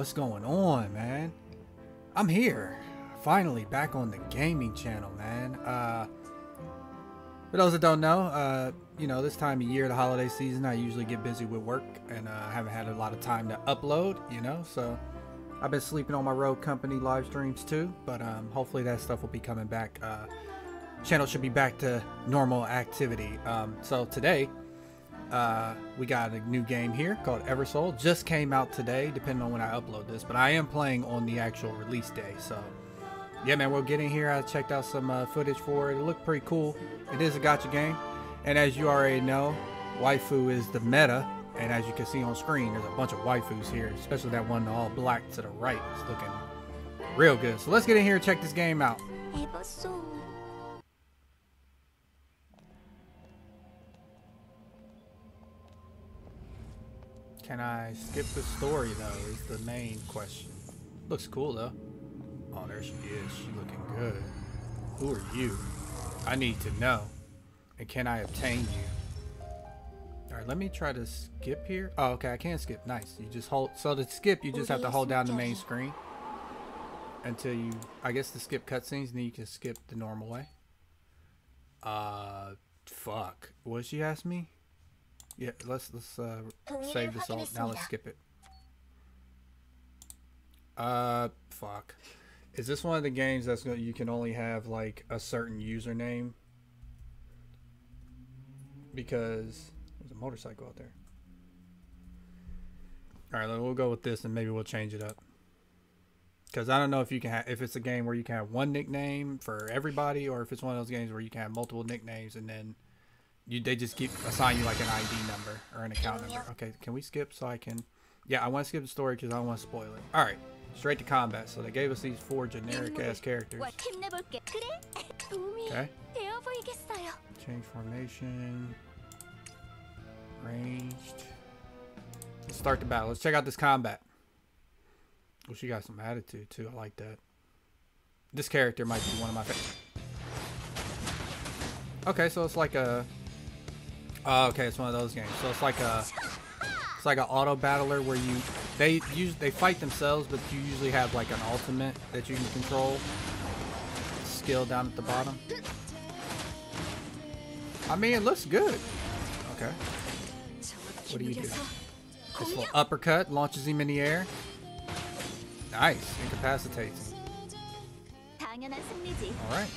what's going on, man? I'm here. Finally back on the gaming channel, man. Uh, for those that don't know, uh, you know, this time of year, the holiday season, I usually get busy with work and uh, I haven't had a lot of time to upload, you know, so I've been sleeping on my Rogue Company live streams too, but um, hopefully that stuff will be coming back. Uh, channel should be back to normal activity. Um, so today, uh, we got a new game here called Eversoul. Just came out today, depending on when I upload this, but I am playing on the actual release day. So, yeah, man, we'll get in here. I checked out some uh, footage for it. It looked pretty cool. It is a gotcha game, and as you already know, waifu is the meta. And as you can see on screen, there's a bunch of waifus here, especially that one all black to the right. It's looking real good. So let's get in here and check this game out. Can I skip the story though? Is the main question. Looks cool though. Oh, there she is. She looking good. Who are you? I need to know. And can I obtain you? Alright, let me try to skip here. Oh, okay, I can skip. Nice. You just hold. So to skip, you just have to hold down the main screen until you. I guess to skip cutscenes, and then you can skip the normal way. Uh, fuck. What she asked me? Yeah, let's let's uh, save this all. Now let's skip it. Uh, fuck. Is this one of the games that's going you can only have like a certain username? Because there's a motorcycle out there. All right, we'll go with this and maybe we'll change it up. Because I don't know if you can have if it's a game where you can have one nickname for everybody, or if it's one of those games where you can have multiple nicknames and then you they just keep assign you like an ID number or an account number. Okay, can we skip so I can? Yeah, I want to skip the story because I don't want to spoil it. All right, straight to combat. So they gave us these four generic ass characters. Okay. Change formation. Ranged. Let's start the battle. Let's check out this combat. Oh, she got some attitude too. I like that. This character might be one of my favorite. Okay, so it's like a Oh, okay, it's one of those games. So it's like a it's like an auto battler where you they use they fight themselves, but you usually have like an ultimate that you can control. Skill down at the bottom. I mean, it looks good. Okay. What do you do? This little uppercut launches him in the air. Nice, incapacitates him. All right.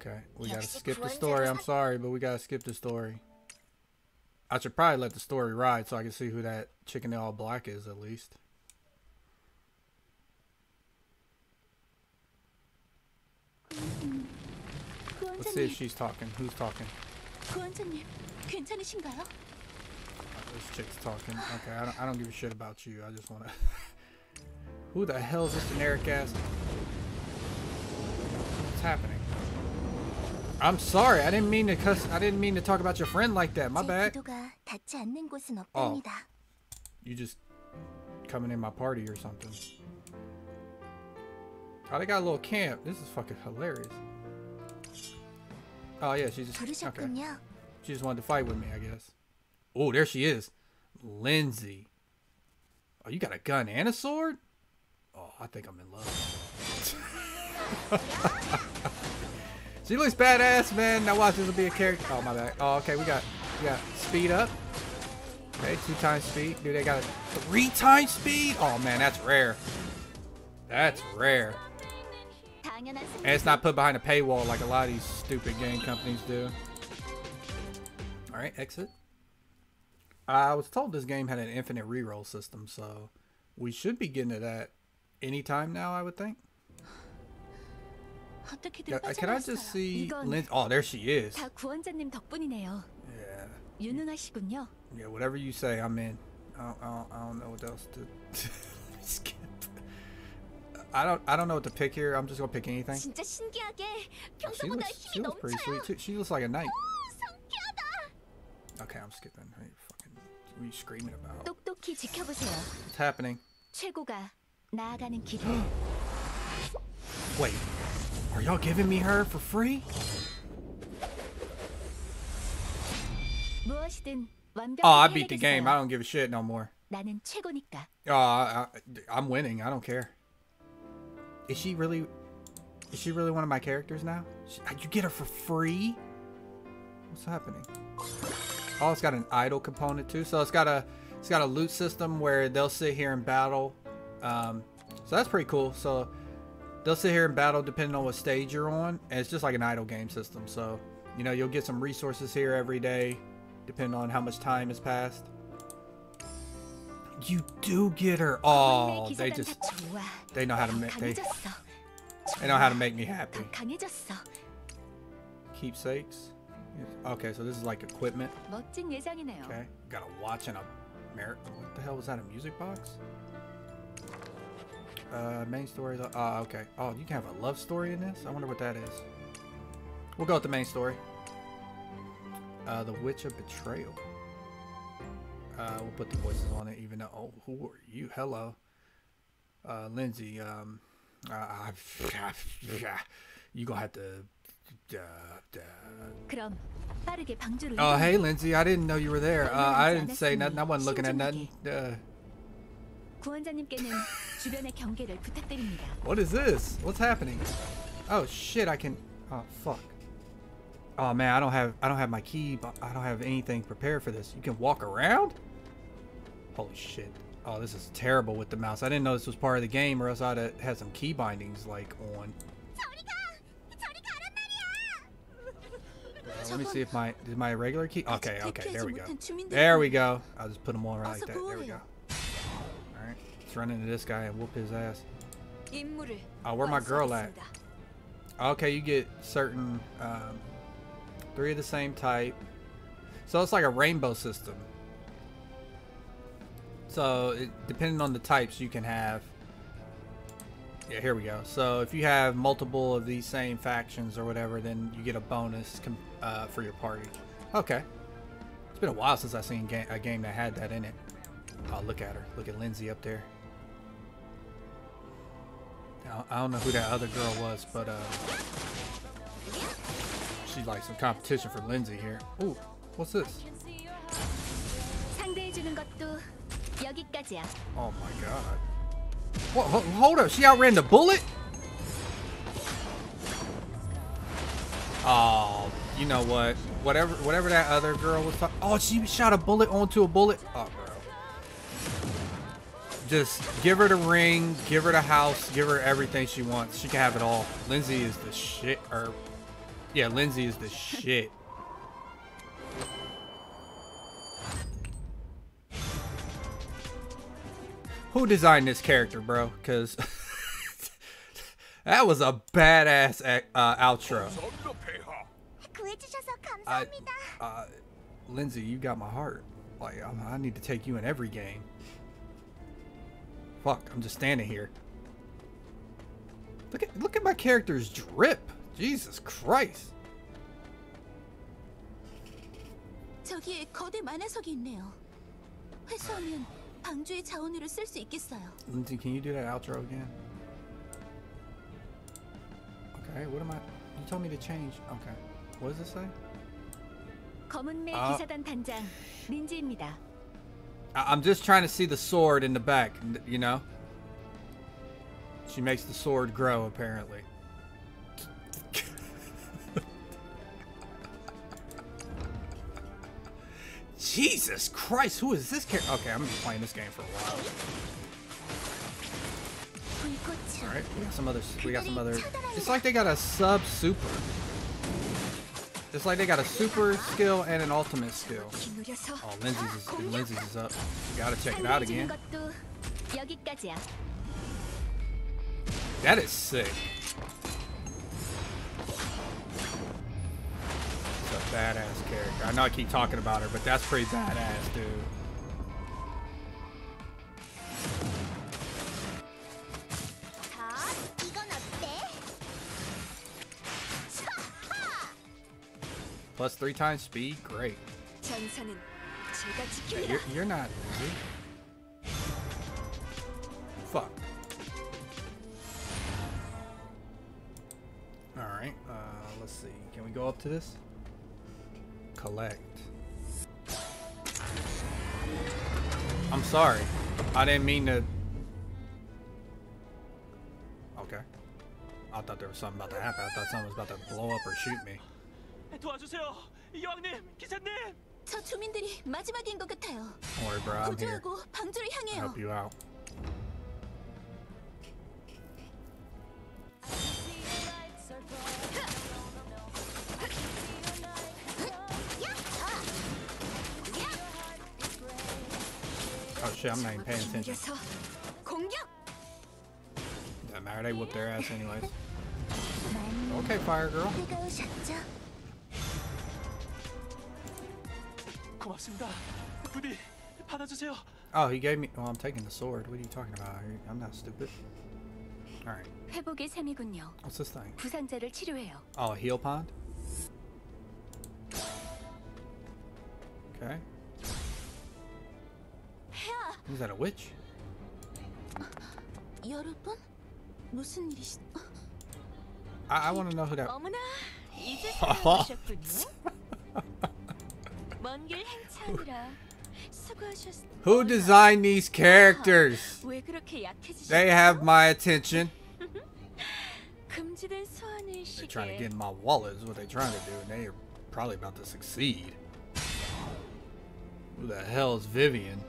Okay, we gotta skip the story. I'm sorry, but we gotta skip the story. I should probably let the story ride so I can see who that chicken all black is at least. Let's see if she's talking. Who's talking? Oh, this chick's talking. Okay, I don't, I don't give a shit about you. I just want to... Who the hell is this generic ass? What's happening? I'm sorry. I didn't mean to cuss. I didn't mean to talk about your friend like that. My bad. Oh. You just coming in my party or something. Oh, they got a little camp. This is fucking hilarious. Oh yeah, she just okay. She just wanted to fight with me, I guess. Oh, there she is, Linzy. Oh, you got a gun and a sword? Oh, I think I'm in love. She looks badass, man. Now watch, this will be a character. Oh, my bad. Oh, okay, we got, we got speed up. Okay, two times speed. Dude, they got a three times speed? Oh, man, that's rare. That's rare. And it's not put behind a paywall like a lot of these stupid game companies do. Alright, exit. I was told this game had an infinite reroll system, so we should be getting to that anytime now, I would think. Yeah, can I just see Lynn? Oh, there she is. Yeah. Yeah, whatever you say, I'm in. I don't, I don't, I don't know what else to skip. I don't I don't know what to pick here. I'm just gonna pick anything. Oh, she, looks, she looks pretty sweet too. She looks like a knight. Okay, I'm skipping. Hey, fucking, what are you screaming about? What's happening? Wait, are y'all giving me her for free? Oh, I beat the game. I don't give a shit no more. Oh, I, am winning. I don't care. Is she really... Is she really one of my characters now? She, you get her for free? What's happening? Oh, it's got an idle component too. So it's got a it's got a loot system where they'll sit here and battle. Um, so that's pretty cool. So they'll sit here and battle depending on what stage you're on. And it's just like an idle game system. So, you know, you'll get some resources here every day, depending on how much time has passed. You do get her. Oh, they just they know how to make they, they know how to make me happy. Keepsakes. Okay, so this is like equipment. Okay, got a watch and a mirror. What the hell was that? A music box? Uh, main story. Ah, uh, okay. Oh, you can have a love story in this? I wonder what that is. We'll go with the main story. Uh, the Witch of Betrayal. Uh, we'll put the voices on it, even though. Oh, who are you? Hello. Uh, Linzy. Um, uh, you gonna have to. Uh, uh, oh, hey, Linzy. I didn't know you were there. Uh, I didn't say nothing. I wasn't looking at nothing. Uh, 구원자님께는 주변의 경계를 부탁드립니다. what is this? What's happening? Oh shit! I can. Oh fuck. Oh man, I don't have. I don't have my key. but I don't have anything prepared for this. You can walk around. Holy shit! Oh, this is terrible with the mouse. I didn't know this was part of the game, or else I'd have had some key bindings like on. Uh, let me see if my is my regular key. Okay, okay, there we go. There we go. I'll just put them all right like that. There we go. Let's run into this guy and whoop his ass. Oh, where my girl at? Okay, you get certain um, three of the same type. So it's like a rainbow system. So it, depending on the types you can have. Yeah, here we go. So if you have multiple of these same factions or whatever, then you get a bonus uh, for your party. Okay. It's been a while since I've seen ga a game that had that in it. Oh, look at her. Look at Linzy up there. I don't know who that other girl was, but uh, she like some competition for Linzy here. Ooh, what's this? Oh my god. What, hold up, she outran the bullet? Oh, you know what? Whatever whatever that other girl was talking Oh, she shot a bullet onto a bullet. Oh, just give her the ring, give her the house, give her everything she wants. She can have it all. Linzy is the shit. Or, yeah, Linzy is the shit. Who designed this character, bro? Because that was a badass uh, outro. I, uh, Linzy, you got my heart. Like, I need to take you in every game. Fuck, I'm just standing here. Look at look at my character's drip. Jesus Christ. 저기에 Linzy, can you do that outro again? Okay, what am I? You told me to change. Okay. What does it say? 검은 매 uh, 기사단 단장 린지입니다. I am just trying to see the sword in the back, you know? She makes the sword grow, apparently. Jesus Christ, who is this character? Okay, I'm gonna be playing this game for a while. Alright, we got some other- we got some other- It's like they got a sub-super. Just like they got a super skill and an ultimate skill. Oh, oh Linzy's is, Linzy's is up. Gotta check it out again. That is sick. It's a badass character. I know I keep talking about her, but that's pretty badass, dude. Plus three times speed, great. You're, you're, not. Fuck. Alright, uh, let's see. Can we go up to this? Collect. I'm sorry. I didn't mean to... Okay. I thought there was something about to happen. I thought something was about to blow up or shoot me. 도와주세요. 여왕님, 기사님. 저 주민들이 마지막인 것 같아요. Don't worry, bro. I'm here. 구조하고 방주를 to 향해요. help you out. Oh shit, I'm not even paying attention. 당겨서 공격! Doesn't matter, they whoop their ass anyways. 많이 Okay, fire girl. 뜨거우셨죠? Oh, he gave me. Well, I'm taking the sword. What are you talking about? I'm not stupid. Alright, 회복의 셈이군요. what's this thing? 부상자를 치료해요. Oh, a heal pond? Okay. Is that a witch? 여러분? 무슨 일이시... I, I want to know who that. 어머나, 이제 Who designed these characters? They have my attention. They're trying to get in my wallet is what they're trying to do, and they are probably about to succeed. Who the hell is Vivian?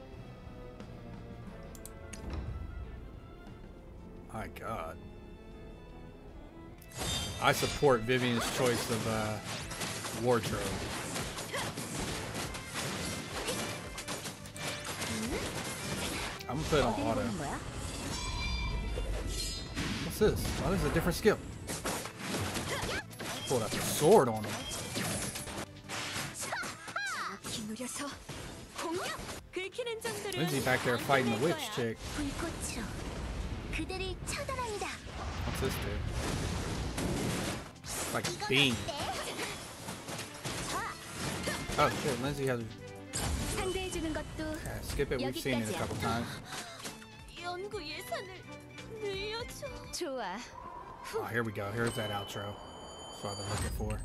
My god. I support Vivian's choice of uh, wardrobe. I'm gonna put it on auto. What's this? Oh, this is a different skill. Pulled a sword on him. Linzy back there fighting the witch chick. What's this dude? Like a beam. Oh shit, Linzy has 상대해주는 것도 Yeah, skip it. We've seen it a couple times. 연구 예산을 늘려줘. 좋아. Oh, here we go. Here's that outro. That's what I've been looking for.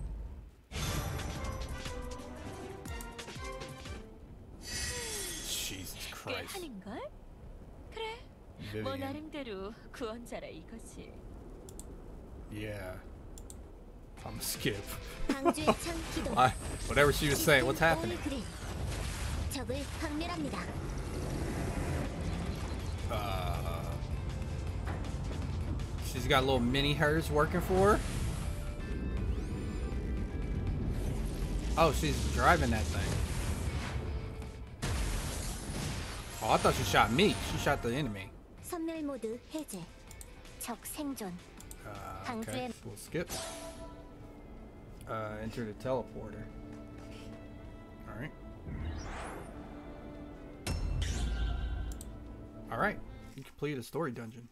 Jesus 꽤 Christ. 하는 걸? 그래. 뭐 Vivian. 나름대로 구원자라 이거지. Yeah. I'm gonna skip. 방주의 창 기동. I, whatever she was saying, what's happening? 그래. 적을 박멸합니다. Uh, she's got little mini hers working for her. Oh, she's driving that thing. Oh, I thought she shot me. She shot the enemy. 선멸 모드 해제. 적 생존. Uh, okay, 방주에- we'll skip. Uh, enter the teleporter. All All right. You completed a story dungeon.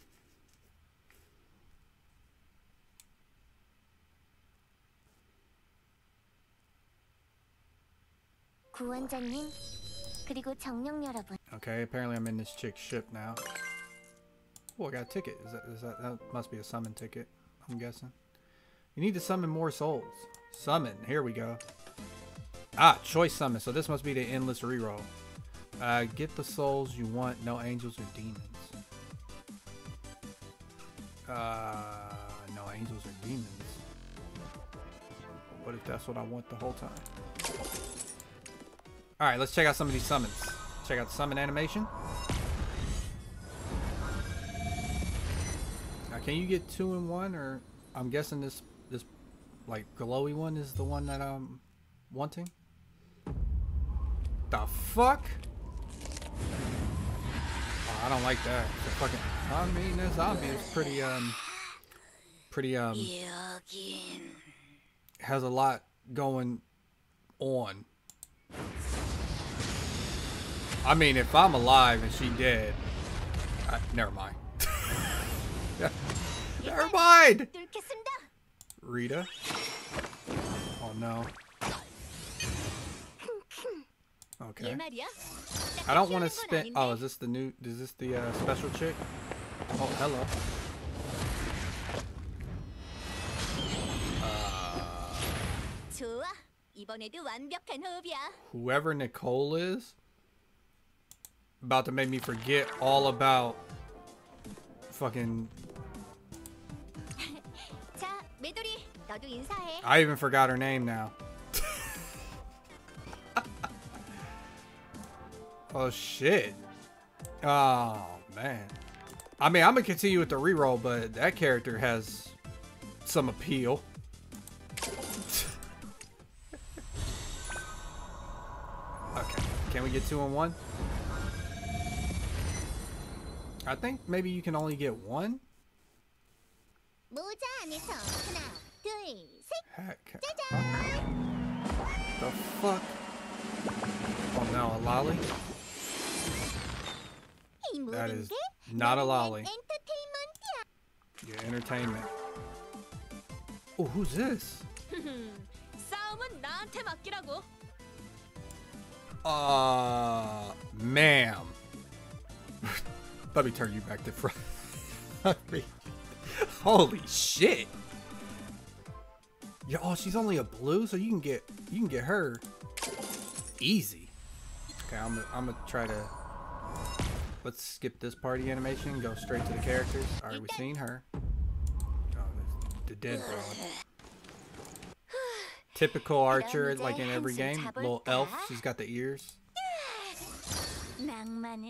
구원자님 그리고 정령 여러분. Okay, apparently I'm in this chick's ship now. Oh, I got a ticket. Is that, is that that must be a summon ticket? I'm guessing. You need to summon more souls. Summon. Here we go. Ah, choice summon. So this must be the endless reroll. Uh, get the souls you want. No angels or demons. Uh, no angels or demons. What if that's what I want the whole time? All right, let's check out some of these summons. Check out the summon animation. Now, can you get two in one, or I'm guessing this this like glowy one is the one that I'm wanting. The fuck? I don't like that. The fucking, I mean, this zombie is pretty, um, pretty, um, has a lot going on. I mean, if I'm alive and she dead, I, never mind. never mind! Rita? Oh no. Okay. I don't want to spend. Oh, is this the new? Is this the uh, special chick? Oh, hello. Uh, whoever Nicole is, about to make me forget all about fucking. I even forgot her name now. Oh, shit. Oh, man. I mean, I'm going to continue with the reroll, but that character has some appeal. okay. Can we get two on one? I think maybe you can only get one? Heck. The fuck? Oh no, a lolly? That is not a lolly. Your entertainment. Oh, who's this? Uh, ma'am. Let me turn you back to front. Holy shit! Yo, oh, she's only a blue, so you can get you can get her easy. Okay, I'm I'm gonna try to Let's skip this party animation and go straight to the characters. Alright, we've seen her. Oh, the dead broad. Typical archer, like in every game. Little elf, she's got the ears.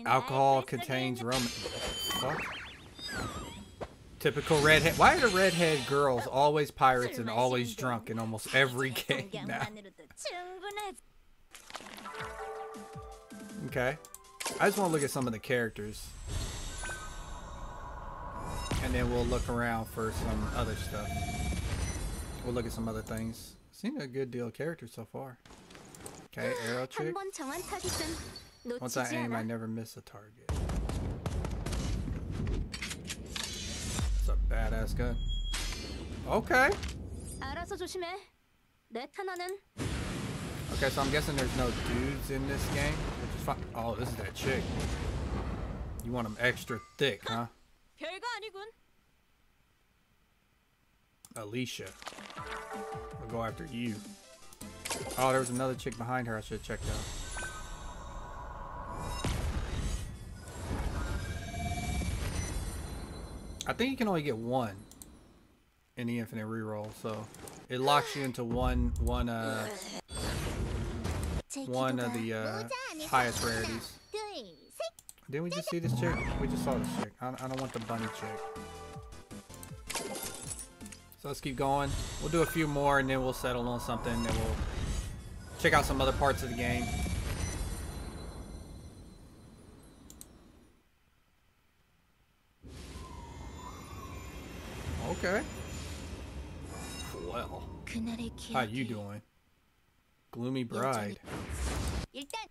Alcohol contains rum. Fuck. Typical redhead. Why are the redhead girls always pirates and always drunk in almost every game now? Okay. I just want to look at some of the characters. And then we'll look around for some other stuff. We'll look at some other things. Seen a good deal of characters so far. Okay, arrow chick. Once I aim, I never miss a target. It's a badass gun. Okay. Okay, so I'm guessing there's no dudes in this game. Oh, this is that chick. You want them extra thick, huh? Alicia. I'll go after you. Oh, there was another chick behind her I should have checked out. I think you can only get one in the infinite reroll, so it locks you into one one uh one of the uh highest rarities. Didn't we just see this chick? We just saw this chick. I, I don't want the bunny chick. So let's keep going. We'll do a few more and then we'll settle on something and we'll check out some other parts of the game. Okay. Well. How you doing? Gloomy bride. You're done.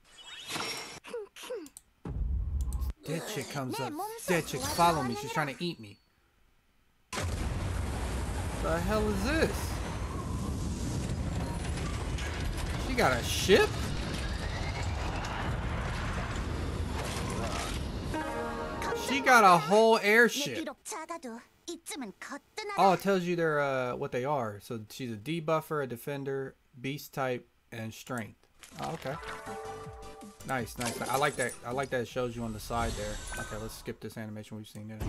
Dead chick comes up. Dead chick, follow me. She's trying to eat me. The hell is this? She got a ship? She got a whole airship. Oh, it tells you they're uh, what they are. So she's a debuffer, a defender, beast type, and strength. Oh, okay. Nice, nice. I like that. I like that it shows you on the side there. Okay, let's skip this animation. We've seen it.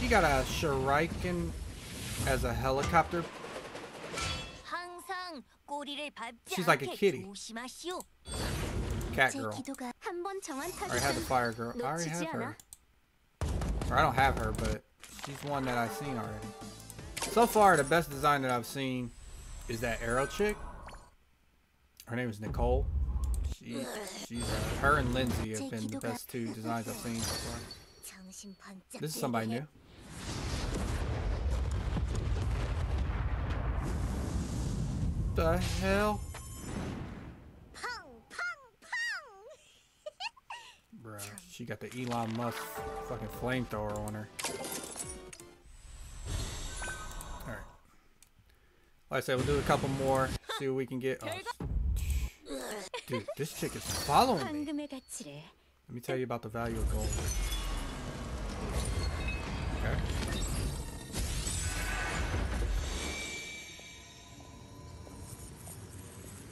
She got a shuriken as a helicopter. She's like a kitty. Cat girl. I already have the fire girl. I already have her. Or I don't have her, but she's one that I've seen already. So far, the best design that I've seen is that arrow chick. Her name is Nicole. She, she's uh, her and Linzy have been the best two designs I've seen so far. This is somebody new. The hell? Bruh, she got the Elon Musk fucking flamethrower on her. Alright. Like I said, we'll do a couple more, see what we can get. Oh, Dude, this chick is following me. Let me tell you about the value of gold. Okay.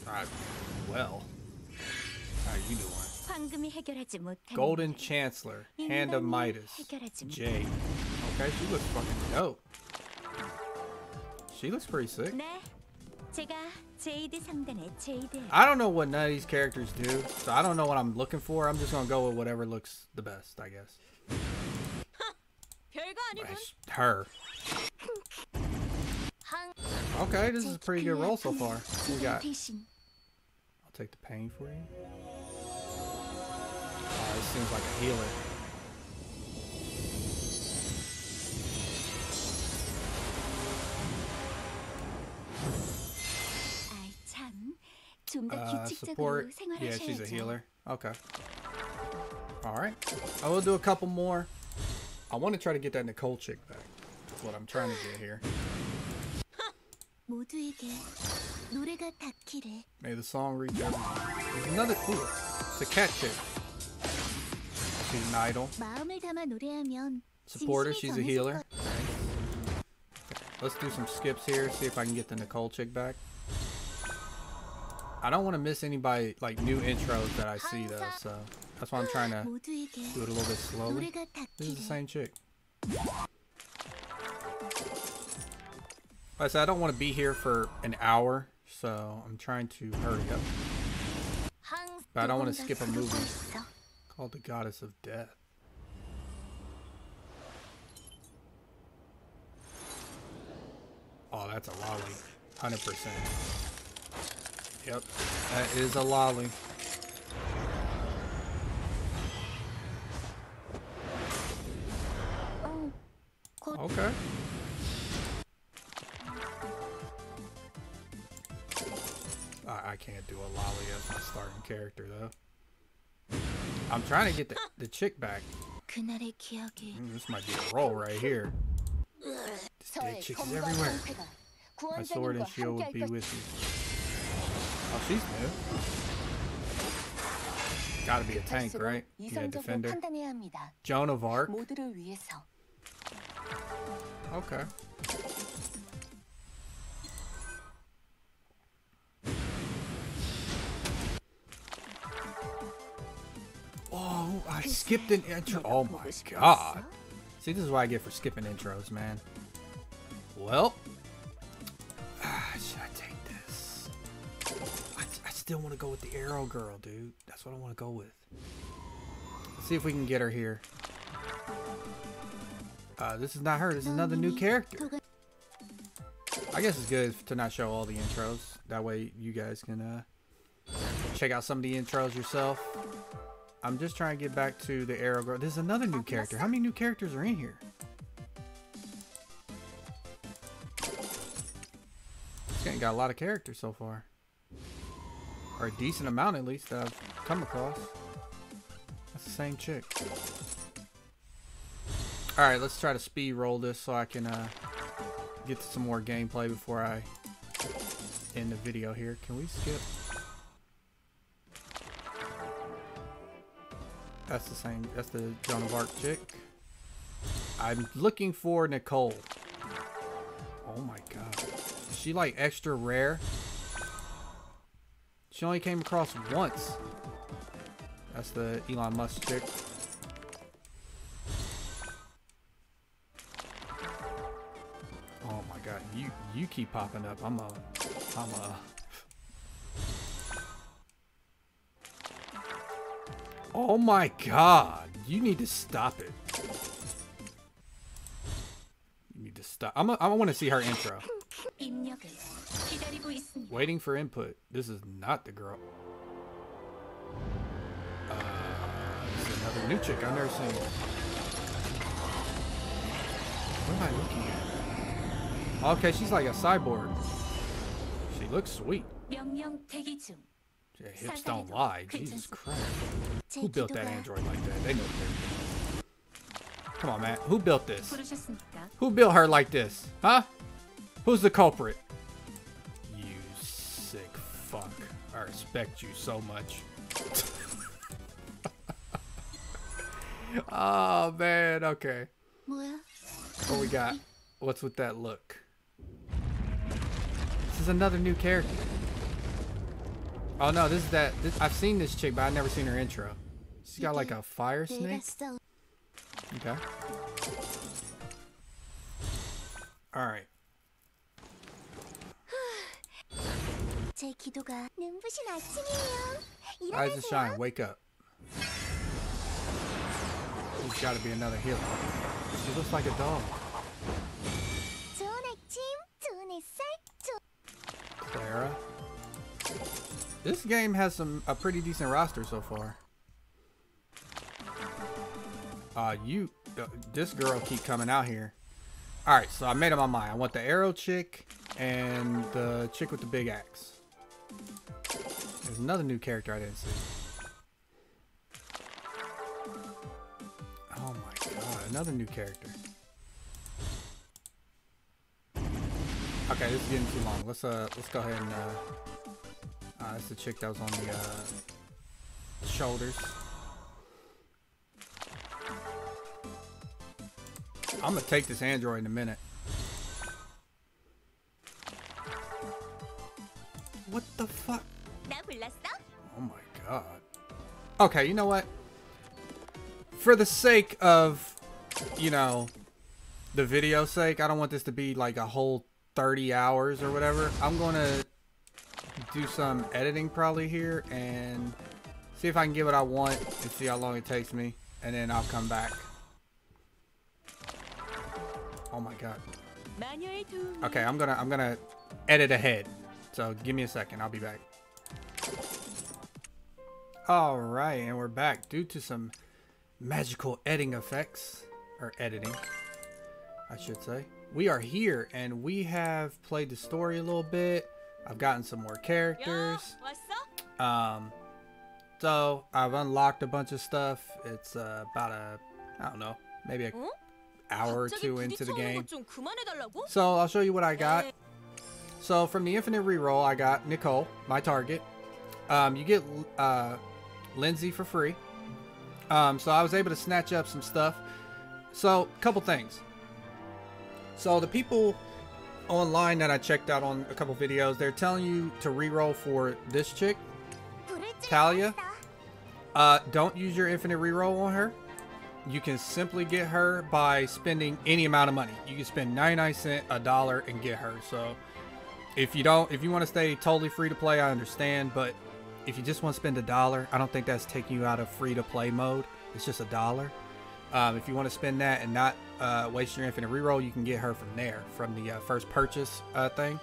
Alright, well. Alright, you doing? Golden Chancellor, Hand of Midas, Jade. Okay, she looks fucking dope. She looks pretty sick. I don't know what none of these characters do, so I don't know what I'm looking for. I'm just gonna go with whatever looks the best, I guess. Her. Okay, this is a pretty good roll so far. What we got? I'll take the pain for you. Oh, this seems like a healer. uh, support. Yeah, she's a healer. Okay. All right. I will do a couple more. I want to try to get that Nicole chick back. That's what I'm trying to do here. May the song reach everyone. There's another clue. It's a cat chick. She's an idol. Supporter, she's a healer. Let's do some skips here, see if I can get the Nicole chick back. I don't want to miss anybody like new intros that I see though, so that's why I'm trying to do it a little bit slowly. This is the same chick. Like I said, I don't want to be here for an hour, so I'm trying to hurry up. But I don't want to skip a movie called The Goddess of Death. Oh, that's a lolly. 100%. Yep, that is a lolly. Okay. I, I, can't do a lolly as my starting character though. I'm trying to get the, the chick back. Mm, this might be a roll right here. This dead chick is everywhere. My sword and shield would be with you. She's new. Gotta be a tank, right? Yeah, defender. Joan of Arc. Okay. Oh, I skipped an intro. Oh my god. See, this is why I get for skipping intros, man. Well, still want to go with the arrow girl, dude. That's what I want to go with. Let's see if we can get her here. Uh, this is not her. This is another new character. I guess it's good to not show all the intros. That way you guys can uh, check out some of the intros yourself. I'm just trying to get back to the Arrow Girl. There's another new character. How many new characters are in here? This game got a lot of characters so far. Or a decent amount at least that I've come across. That's the same chick. Alright, let's try to speed roll this so I can uh, get to some more gameplay before I end the video here. Can we skip? That's the same. That's the Joan of Arc chick. I'm looking for Nicole. Oh my god. Is she like extra rare? She only came across once. That's the Elon Musk chick. Oh my god, you you keep popping up. I'm a I'm a Oh my god, you need to stop it. stuff. I'm a, I want to see her intro. Waiting for input. This is not the girl. Uh, this is another new chick I've never seen. What am I looking at? Oh, okay, she's like a cyborg. She looks sweet. Your hips don't lie. Jesus Christ. Who built that android like that? They know what they're. Come on, man. Who built this? Who built her like this? Huh? Who's the culprit? You sick fuck. I respect you so much. oh, man. Okay. What we got? What's with that look? This is another new character. Oh, no. This is that. This, I've seen this chick, but I've never seen her intro. She's got like a fire snake. Okay. Alright. Eyes of Shine, wake up. There's gotta be another healer. She looks like a dog. Clara. This game has some a pretty decent roster so far. Uh, you, uh, this girl keep coming out here. All right, so I made up my mind. I want the arrow chick and the chick with the big axe. There's another new character I didn't see. Oh my god, another new character. Okay, this is getting too long. Let's uh, let's go ahead and uh, uh that's the chick that was on the uh shoulders. I'm gonna take this android in a minute. What the fuck? Oh my god. Okay, you know what? For the sake of, you know, the video sake, I don't want this to be like a whole 30 hours or whatever. I'm gonna do some editing probably here and see if I can get what I want and see how long it takes me. And then I'll come back. Oh my god. Okay, I'm gonna I'm gonna edit ahead. So give me a second, I'll be back. Alright, and we're back. Due to some magical editing effects, or editing, I should say. We are here, and we have played the story a little bit. I've gotten some more characters. Um, so I've unlocked a bunch of stuff. It's uh, about a, I don't know, maybe a hour or two into the game. So I'll show you what I got. So from the infinite reroll, I got Nicole, my target. Um, you get uh, Linzy for free. Um, so I was able to snatch up some stuff. So a couple things. So the people online that I checked out on a couple videos, they're telling you to reroll for this chick, Talia. Uh, don't use your infinite reroll on her you can simply get her by spending any amount of money. You can spend 99 cent, a dollar, and get her. So if you don't, if you want to stay totally free to play, I understand. But if you just want to spend a dollar, I don't think that's taking you out of free to play mode. It's just a dollar. Um, if you want to spend that and not uh, waste your infinite reroll, you can get her from there, from the uh, first purchase uh, thing.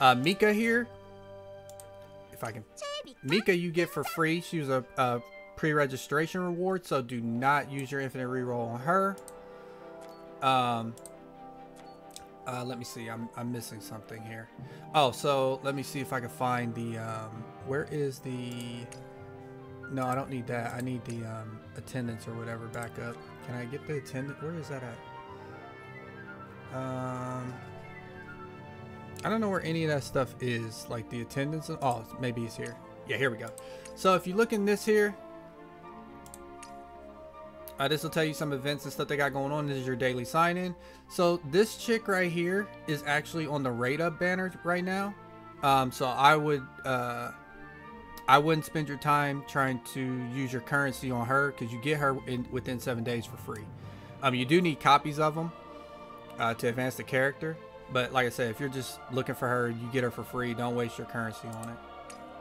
Uh, Mika here, if I can Mika, you get for free. She was a, a pre-registration reward, so do not use your infinite reroll on her. Um, uh, let me see. I'm I'm missing something here. Oh, so let me see if I can find the um. Where is the? No, I don't need that. I need the um attendance or whatever back up. Can I get the attendant? Where is that at? Um. I don't know where any of that stuff is, like the attendance. Oh, maybe it's here. Yeah, here we go. So if you look in this here, uh, this will tell you some events and stuff they got going on. This is your daily sign in. So this chick right here is actually on the rate up banner right now. Um, so I would, uh, I wouldn't spend your time trying to use your currency on her because you get her in within seven days for free. Um, you do need copies of them uh, to advance the character. But like I said, if you're just looking for her, you get her for free. Don't waste your currency on it.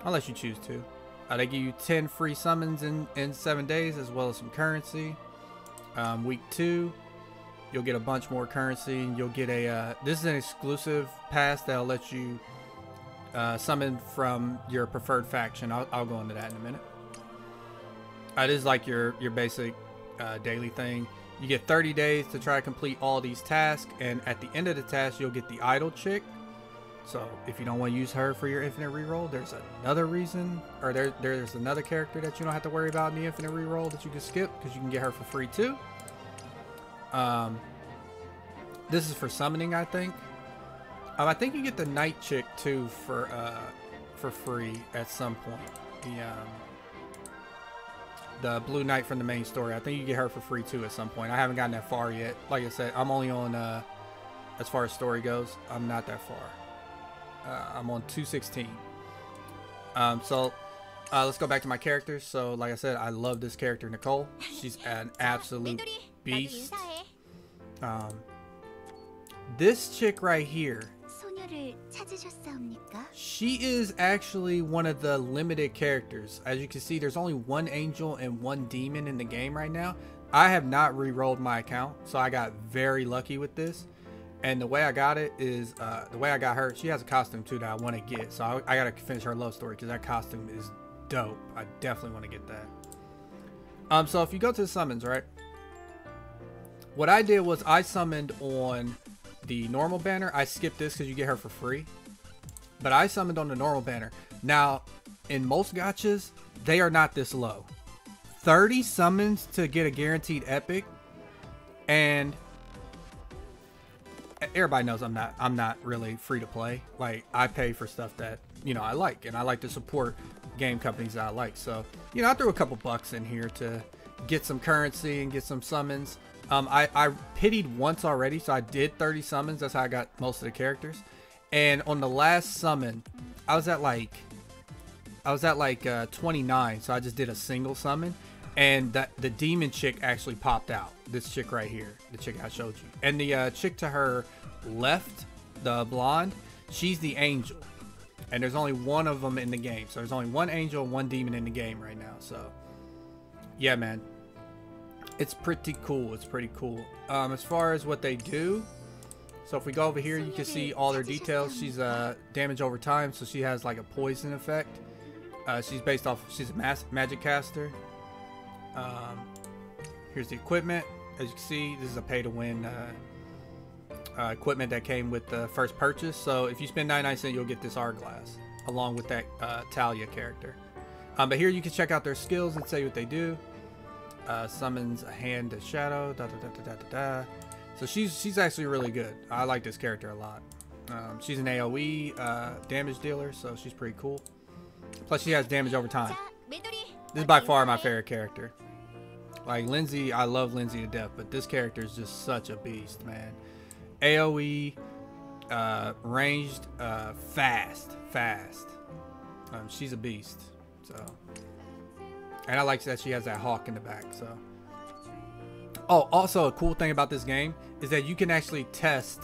Unless you choose to. Uh, they give you 10 free summons in, in 7 days as well as some currency. Um, week 2, you'll get a bunch more currency. And you'll get a... Uh, this is an exclusive pass that'll let you uh, summon from your preferred faction. I'll, I'll go into that in a minute. Uh, this is like your, your basic uh, daily thing. You get 30 days to try to complete all these tasks, and at the end of the task, you'll get the idol chick. So if you don't want to use her for your infinite reroll, there's another reason, or there there's another character that you don't have to worry about in the infinite reroll that you can skip because you can get her for free too. Um, this is for summoning, I think. Um, I think you get the night chick too for uh for free at some point. The um the Blue Knight from the main story. I think you get her for free too at some point. I haven't gotten that far yet. Like I said, I'm only on uh as far as story goes. I'm not that far. Uh, I'm on 216. Um, so uh, let's go back to my characters. So like I said, I love this character, Nicole. She's an absolute beast. Um, this chick right here, she is actually one of the limited characters. As you can see, there's only one angel and one demon in the game right now. I have not re-rolled my account, so I got very lucky with this. And the way I got it is, uh, the way I got her, she has a costume too that I want to get. So I, I got to finish her love story because that costume is dope. I definitely want to get that. Um, so if you go to the summons, right? What I did was I summoned on the normal banner. I skipped this because you get her for free. But I summoned on the normal banner. Now, in most gachas, they are not this low. 30 summons to get a guaranteed epic. And everybody knows I'm not I'm not really free to play. Like I pay for stuff that, you know, I like and I like to support game companies that I like. So, you know, I threw a couple bucks in here to get some currency and get some summons. Um, I, I pitied once already, so I did 30 summons. That's how I got most of the characters. And on the last summon, I was at like I was at like uh, 29, so I just did a single summon, and that the demon chick actually popped out. This chick right here, the chick I showed you, and the uh, chick to her left, the blonde, she's the angel, and there's only one of them in the game. So there's only one angel, one demon in the game right now. So yeah, man, it's pretty cool. It's pretty cool. Um, as far as what they do, so if we go over here, you can see all their details. She's uh, damage over time, so she has like a poison effect. Uh, she's based off. She's a mass, magic caster. Um, here's the equipment. As you can see, this is a pay-to-win uh, uh, equipment that came with the first purchase. So if you spend 99 cents, you'll get this hourglass along with that uh, Talia character. Um, but here you can check out their skills and see what they do. Uh, summons a hand to shadow. Da, da, da, da, da, da, So she's she's actually really good. I like this character a lot. Um, she's an AOE uh, damage dealer, so she's pretty cool. Plus she has damage over time. This is by far my favorite character. Like Linzy, I love Linzy to death, but this character is just such a beast, man. AOE, uh, ranged, uh, fast, fast. Um, she's a beast. So, and I like that she has that hawk in the back. So, oh, also a cool thing about this game is that you can actually test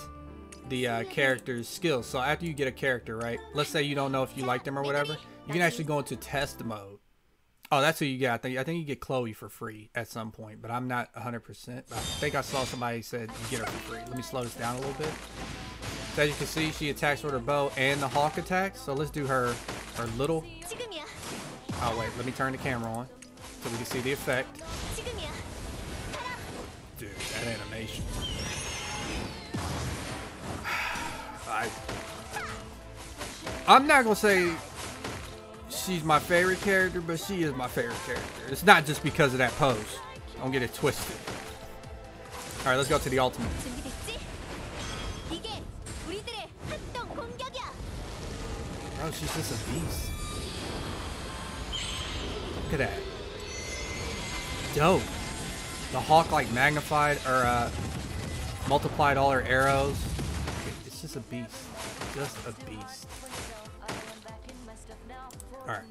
the uh, character's skills. So after you get a character, right? Let's say you don't know if you like them or whatever, you can actually go into test mode. Oh, that's who you get. I think I think you get Chloe for free at some point, but I'm not 100%. I think I saw somebody said you get her for free. Let me slow this down a little bit. So as you can see, she attacks with her bow and the hawk attacks. So let's do her her little. Oh wait, let me turn the camera on so we can see the effect. Dude, that animation. I I'm not gonna say she's my favorite character, but she is my favorite character. It's not just because of that pose. Don't get it twisted. Alright, let's go to the ultimate. Oh, she's just a beast. Look at that. Dope. The hawk like magnified or uh, multiplied all her arrows. It's just a beast. Just a beast. Alright.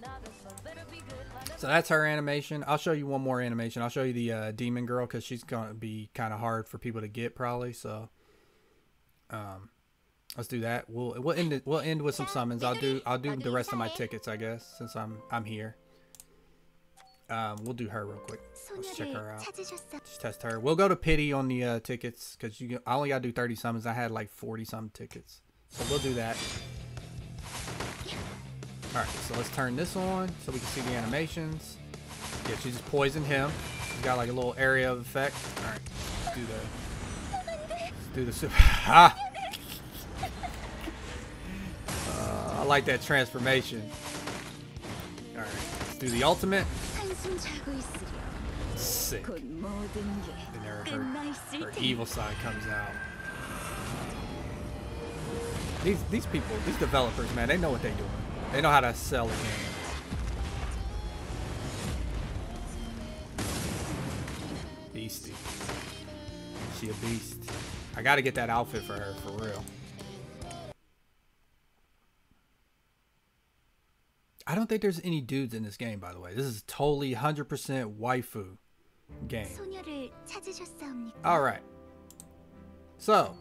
So that's her animation. I'll show you one more animation. I'll show you the uh, demon girl because she's going to be kind of hard for people to get probably. So um, let's do that. We'll we'll end it. We'll end with some summons. I'll do I'll do the rest of my tickets I guess since I'm I'm here. Um, we'll do her real quick. Let's check her out. Just test her. We'll go to pity on the uh, tickets because you I only got to do 30 summons. I had like 40 some tickets, so we'll do that. Alright, so let's turn this on so we can see the animations. Yeah, she just poisoned him. She's got like a little area of effect. Alright, do the... Let's do the super... Ha! Ah! uh, I like that transformation. Alright, let's do the ultimate. Sick. And her, her evil side comes out. These, these people, these developers, man, they know what they're doing. They know how to sell a game. Beastie. She a beast. I gotta get that outfit for her, for real. I don't think there's any dudes in this game, by the way. This is totally 100% waifu game. Alright. So,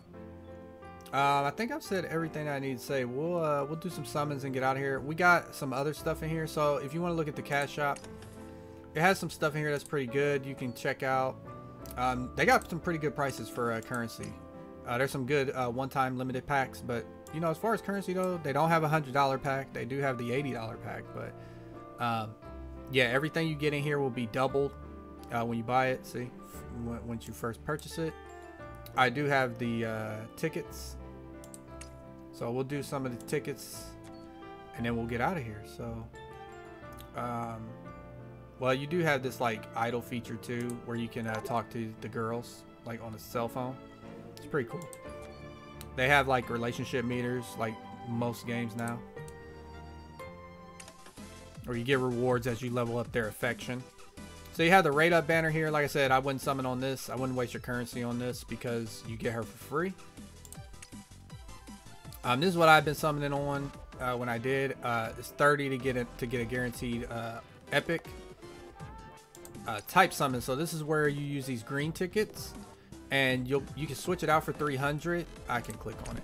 um, I think I've said everything I need to say. We'll uh, we'll do some summons and get out of here. We got some other stuff in here. So if you want to look at the cash shop, it has some stuff in here that's pretty good. You can check out. Um, they got some pretty good prices for uh, currency. Uh, there's some good uh, one-time limited packs, but you know, as far as currency though, they don't have a hundred dollar pack. They do have the eighty dollar pack, but um, yeah, everything you get in here will be doubled uh, when you buy it. See, once you first purchase it. I do have the uh, tickets, so we'll do some of the tickets, and then we'll get out of here. So, um, well, you do have this like idle feature too, where you can uh, talk to the girls like on a cell phone. It's pretty cool. They have like relationship meters, like most games now. Or you get rewards as you level up their affection. So you have the rate up banner here. Like I said, I wouldn't summon on this. I wouldn't waste your currency on this because you get her for free. Um, this is what I've been summoning on uh, when I did. Uh, it's 30 to get it to get a guaranteed uh, epic uh, type summon. So this is where you use these green tickets and you'll you can switch it out for 300 i can click on it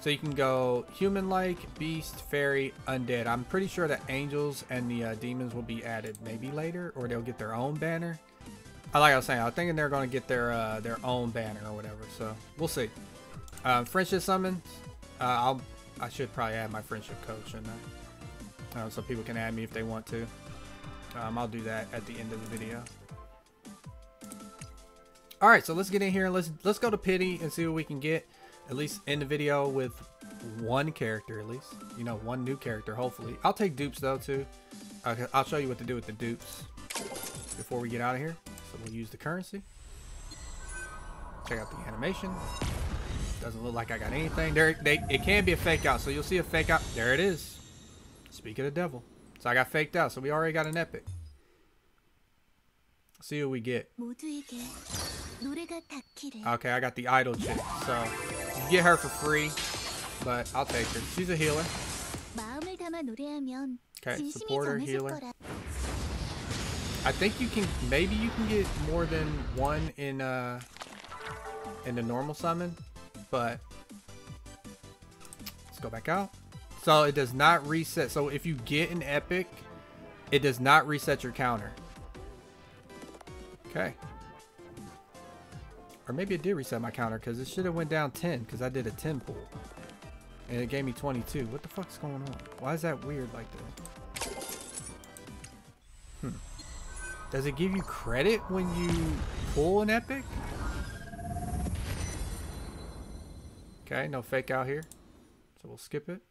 so you can go human-like beast fairy undead. I'm pretty sure that angels and the uh, demons will be added maybe later or they'll get their own banner. I like i was saying i'm thinking they're going to get their uh, their own banner or whatever so we'll see. Um, friendship summons? Uh, i'll i should probably add my friendship code shouldn't i? Uh, so people can add me if they want to. Um, i'll do that at the end of the video. All right, so let's get in here and let's let's go to pity and see what we can get at least end the video with one character at least. You know, one new character, hopefully. I'll take dupes though too. I'll show you what to do with the dupes before we get out of here. So we'll use the currency. Check out the animation. Doesn't look like I got anything. There, they, it can be a fake out. So you'll see a fake out. There it is. Speak of the devil. So I got faked out. So we already got an epic. See what we get. Okay, I got the idol chip. So get her for free, but I'll take her. She's a healer. Okay, supporter, healer. I think you can, maybe you can get more than one in, a in a normal summon, but let's go back out. So it does not reset. So if you get an epic, it does not reset your counter. Okay. Or maybe it did reset my counter because it should have went down 10 because I did a 10 pull. And it gave me 22. What the fuck's going on? Why is that weird like that? Hmm. Does it give you credit when you pull an epic? Okay, no fake out here. So we'll skip it.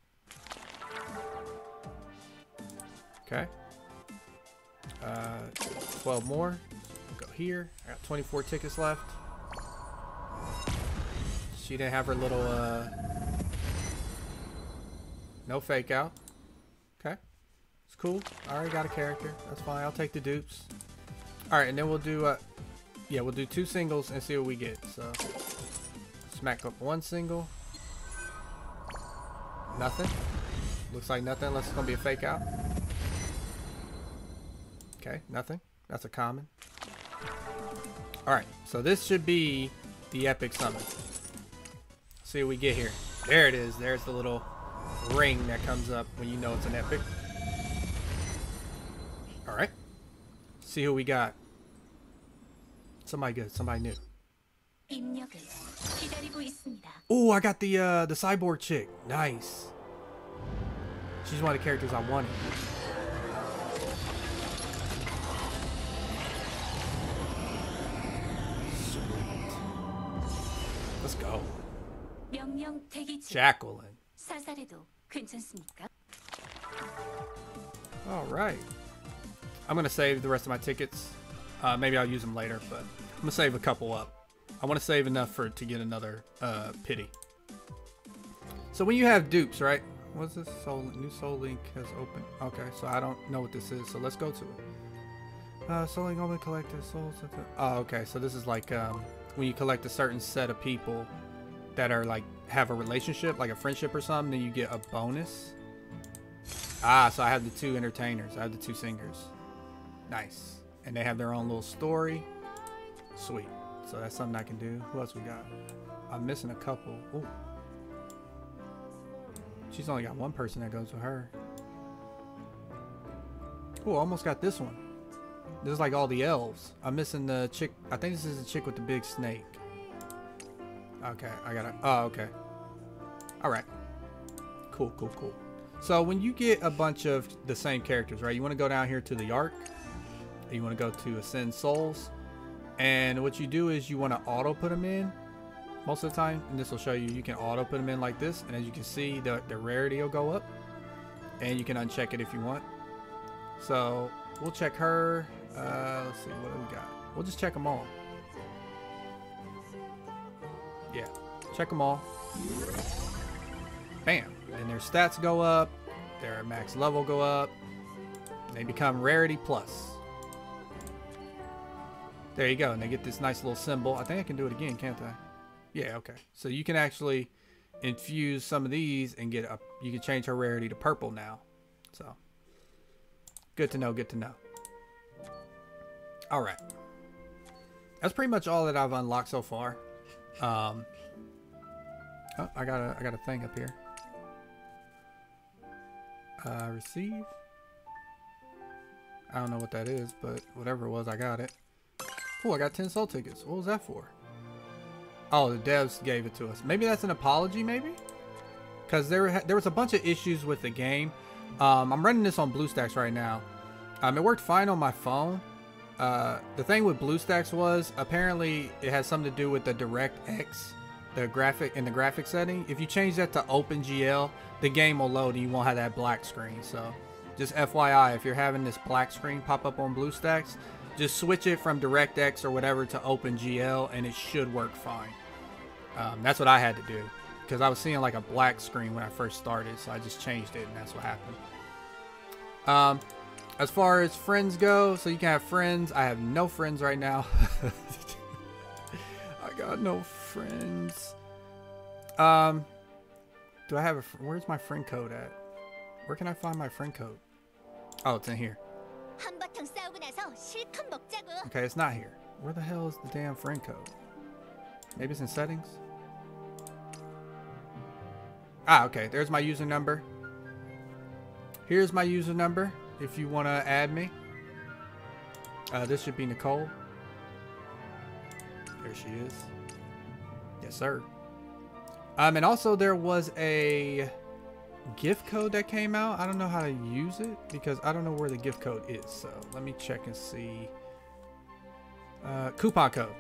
Okay. Uh, 12 more. Go here. I got 24 tickets left. She didn't have her little, uh... No fake out. Okay. It's cool. I already got a character. That's fine. I'll take the dupes. Alright, and then we'll do, uh... Yeah, we'll do two singles and see what we get. So, smack up one single. Nothing. Looks like nothing unless it's going to be a fake out. Okay, nothing. That's a common. Alright, so this should be the epic summon see what we get here. There it is. There's the little ring that comes up when you know it's an epic. Alright. See who we got. Somebody good. Somebody new. Oh, I got the uh, the cyborg chick. Nice. She's one of the characters I wanted. Jacqueline. All right. I'm going to save the rest of my tickets. Uh, maybe I'll use them later, but I'm going to save a couple up. I want to save enough for to get another uh, pity. So when you have dupes, right? What's this? Soul, new Soul Link has opened. Okay, so I don't know what this is, so let's go to it. Uh, Soul Link only collected souls. Oh, okay, so this is like um, when you collect a certain set of people that are like have a relationship, like a friendship or something, then you get a bonus. Ah, so I have the two entertainers. I have the two singers. Nice. And they have their own little story. Sweet. So that's something I can do. Who else we got? I'm missing a couple. Ooh. She's only got one person that goes with her. Ooh, almost got this one. This is like all the elves. I'm missing the chick. I think this is the chick with the big snake. Okay, I gotta. Oh, okay. All right. Cool, cool, cool. So when you get a bunch of the same characters, right? You want to go down here to the Ark. You want to go to Ascend Souls. And what you do is you want to auto put them in most of the time. And this will show you, you can auto put them in like this. And as you can see, the, the rarity will go up. And you can uncheck it if you want. So we'll check her. Uh, let's see, what do we got? We'll just check them all. Yeah, check them all. Bam. And their stats go up. Their max level go up. They become rarity plus. There you go. And they get this nice little symbol. I think I can do it again, can't I? Yeah, okay. So you can actually infuse some of these and get a, you can change her rarity to purple now. So good to know, good to know. All right. That's pretty much all that I've unlocked so far. Um, oh, I got a, I got a thing up here. Uh, receive. I don't know what that is, but whatever it was, I got it. Oh, I got 10 soul tickets. What was that for? Oh, the devs gave it to us. Maybe that's an apology, maybe? Because there, there was a bunch of issues with the game. Um, I'm running this on BlueStacks right now. Um, it worked fine on my phone. Uh, the thing with BlueStacks was apparently it has something to do with the DirectX, the graphic in the graphic setting. If you change that to OpenGL, the game will load and you won't have that black screen. So, just FYI, if you're having this black screen pop up on BlueStacks, just switch it from DirectX or whatever to OpenGL and it should work fine. Um, that's what I had to do because I was seeing like a black screen when I first started, so I just changed it and that's what happened. Um, as far as friends go, so you can have friends. I have no friends right now. I got no friends. Um, do I have a? Where's my friend code at? Where can I find my friend code? Oh, it's in here. Okay, it's not here. Where the hell is the damn friend code? Maybe it's in settings. Ah, okay. There's my user number. Here's my user number if you want to add me. Uh, this should be Nicole. There she is. Yes, sir. Um, and also there was a gift code that came out. I don't know how to use it because I don't know where the gift code is. So let me check and see. Uh, coupon code.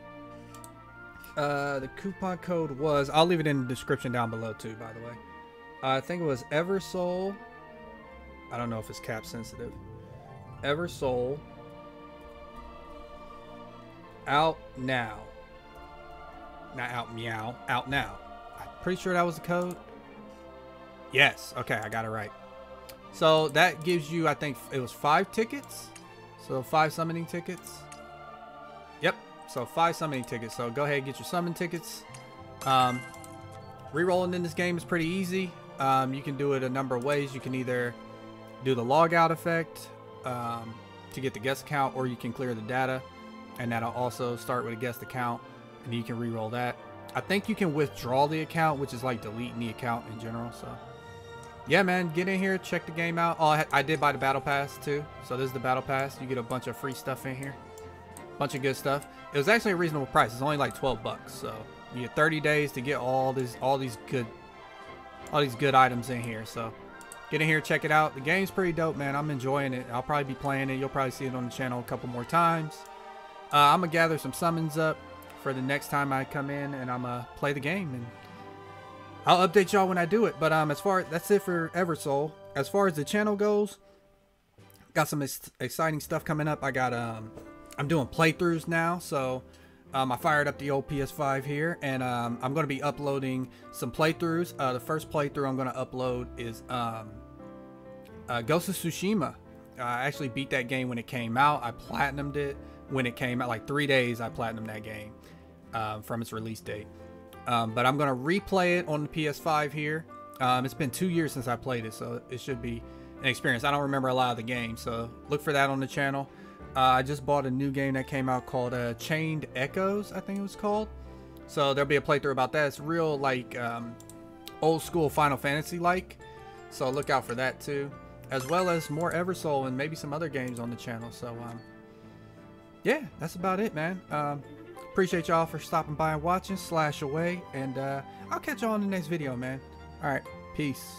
Uh, the coupon code was, I'll leave it in the description down below too, by the way. Uh, I think it was Eversoul. I don't know if it's cap sensitive. Eversoul. Out now. Not out meow. Out now. I'm pretty sure that was the code. Yes. Okay, I got it right. So that gives you, I think it was five tickets. So five summoning tickets. Yep. So five summoning tickets. So go ahead and get your summon tickets. Um, rerolling in this game is pretty easy. Um, you can do it a number of ways. You can either do the logout effect um, to get the guest account, or you can clear the data, and that'll also start with a guest account, and you can re-roll that. I think you can withdraw the account, which is like deleting the account in general. So, yeah, man, get in here, check the game out. Oh, I, I did buy the battle pass too. So this is the battle pass. You get a bunch of free stuff in here, bunch of good stuff. It was actually a reasonable price. It's only like 12 bucks. So you get 30 days to get all these all these good all these good items in here. So get in here, check it out. The game's pretty dope, man. I'm enjoying it. I'll probably be playing it. You'll probably see it on the channel a couple more times. Uh, I'm gonna gather some summons up for the next time I come in, and I'm gonna play the game, and I'll update y'all when I do it. But um, as far that's it for Eversoul. As far as the channel goes, got some ex exciting stuff coming up. I got um, I'm doing playthroughs now, so um, I fired up the old PS5 here, and um, I'm going to be uploading some playthroughs. Uh, the first playthrough I'm going to upload is um, uh, Ghost of Tsushima. I actually beat that game when it came out. I platinumed it when it came out. Like three days, I platinumed that game uh, from its release date. Um, but I'm going to replay it on the PS5 here. Um, it's been two years since I played it, so it should be an experience. I don't remember a lot of the game, so look for that on the channel. Uh, I just bought a new game that came out called uh, Chained Echoes, I think it was called. So there'll be a playthrough about that. It's real like um, old school Final Fantasy like. So look out for that too, as well as more Eversoul and maybe some other games on the channel. So um, yeah, that's about it, man. Um, appreciate y'all for stopping by and watching. Slash away, and uh, I'll catch y'all in the next video, man. All right, peace.